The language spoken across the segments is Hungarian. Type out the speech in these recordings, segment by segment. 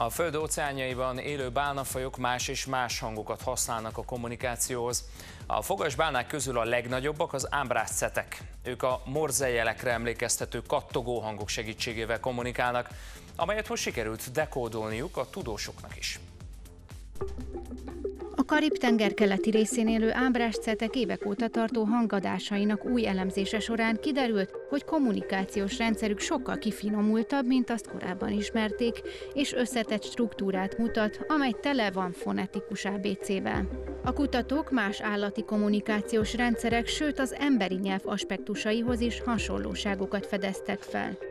A föld óceánjaiban élő bálnafajok más és más hangokat használnak a kommunikációhoz. A fogas bálnák közül a legnagyobbak az ámbrászcetek. Ők a morzejelekre emlékeztető kattogó hangok segítségével kommunikálnak, amelyet most sikerült dekódolniuk a tudósoknak is. Karib-tenger keleti részén élő ábráscetek évek óta tartó hangadásainak új elemzése során kiderült, hogy kommunikációs rendszerük sokkal kifinomultabb, mint azt korábban ismerték, és összetett struktúrát mutat, amely tele van fonetikus ABC-vel. A kutatók más állati kommunikációs rendszerek, sőt az emberi nyelv aspektusaihoz is hasonlóságokat fedeztek fel.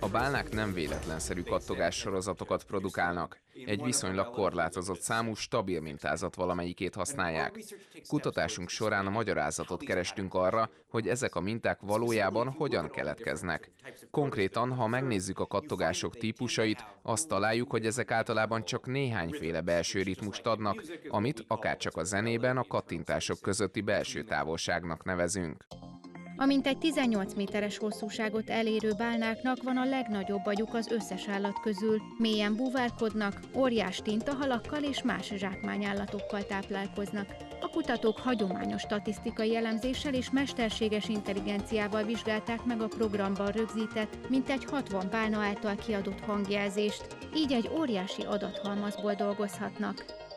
A bálnák nem véletlenszerű kattogás sorozatokat produkálnak. Egy viszonylag korlátozott számú, stabil mintázat valamelyikét használják. Kutatásunk során a magyarázatot kerestünk arra, hogy ezek a minták valójában hogyan keletkeznek. Konkrétan, ha megnézzük a kattogások típusait, azt találjuk, hogy ezek általában csak néhányféle belső ritmust adnak, amit akárcsak a zenében a kattintások közötti belső távolságnak nevezünk. A mintegy 18 méteres hosszúságot elérő bálnáknak van a legnagyobb agyuk az összes állat közül. Mélyen búvárkodnak, óriás tintahalakkal és más zsákmányállatokkal táplálkoznak. A kutatók hagyományos statisztikai elemzéssel és mesterséges intelligenciával vizsgálták meg a programban rögzített, mintegy 60 bálna által kiadott hangjelzést, így egy óriási adathalmazból dolgozhatnak.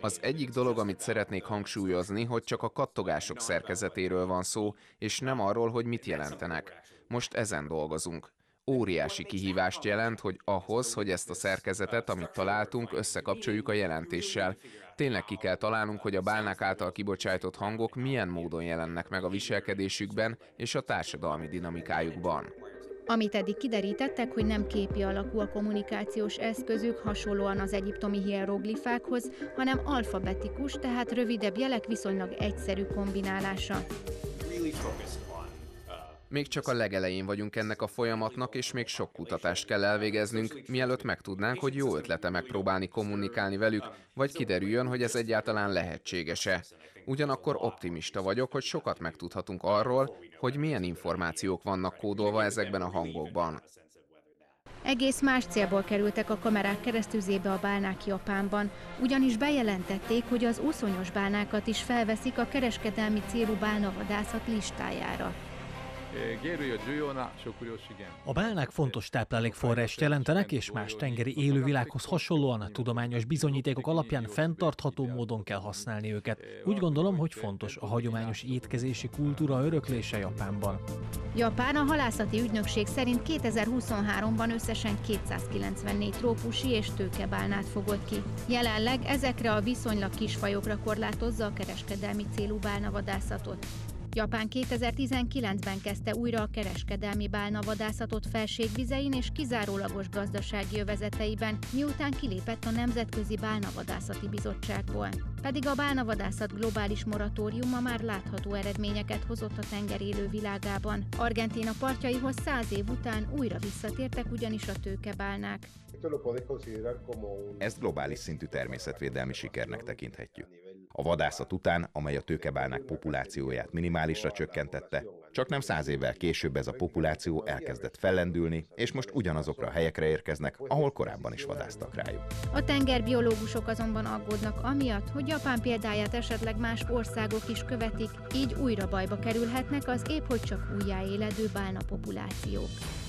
Az egyik dolog, amit szeretnék hangsúlyozni, hogy csak a kattogások szerkezetéről van szó, és nem arról, hogy mit jelentenek. Most ezen dolgozunk. Óriási kihívást jelent, hogy ahhoz, hogy ezt a szerkezetet, amit találtunk, összekapcsoljuk a jelentéssel. Tényleg ki kell találnunk, hogy a bálnák által kibocsájtott hangok milyen módon jelennek meg a viselkedésükben és a társadalmi dinamikájukban. Amit eddig kiderítettek, hogy nem képi alakú a kommunikációs eszközük, hasonlóan az egyiptomi hieroglifákhoz, hanem alfabetikus, tehát rövidebb jelek viszonylag egyszerű kombinálása. Még csak a legelején vagyunk ennek a folyamatnak, és még sok kutatást kell elvégeznünk, mielőtt megtudnánk, hogy jó ötlete megpróbálni kommunikálni velük, vagy kiderüljön, hogy ez egyáltalán lehetséges-e. Ugyanakkor optimista vagyok, hogy sokat megtudhatunk arról, hogy milyen információk vannak kódolva ezekben a hangokban. Egész más célból kerültek a kamerák keresztüzébe a bálnák Japánban, ugyanis bejelentették, hogy az úszonyos bálnákat is felveszik a kereskedelmi célú bálnavadászat listájára. A bálnák fontos táplálékforrást jelentenek, és más tengeri élővilághoz hasonlóan a tudományos bizonyítékok alapján fenntartható módon kell használni őket. Úgy gondolom, hogy fontos a hagyományos étkezési kultúra öröklése Japánban. Japán a halászati ügynökség szerint 2023-ban összesen 294 trópusi és tőkebálnát fogott ki. Jelenleg ezekre a viszonylag kis fajokra korlátozza a kereskedelmi célú bálnavadászatot. Japán 2019-ben kezdte újra a kereskedelmi bálnavadászatot felségvizein és kizárólagos gazdasági övezeteiben, miután kilépett a Nemzetközi Bálnavadászati Bizottságból. Pedig a bálnavadászat globális moratóriuma már látható eredményeket hozott a tenger élő világában. Argentína partjaihoz száz év után újra visszatértek ugyanis a tőkebálnák. Ezt globális szintű természetvédelmi sikernek tekinthetjük. A vadászat után, amely a tőkebálnák populációját minimálisra csökkentette, csak nem száz évvel később ez a populáció elkezdett fellendülni, és most ugyanazokra a helyekre érkeznek, ahol korábban is vadáztak rájuk. A tengerbiológusok azonban aggódnak amiatt, hogy Japán példáját esetleg más országok is követik, így újra bajba kerülhetnek az épp hogy csak újjáéledő bálna populációk.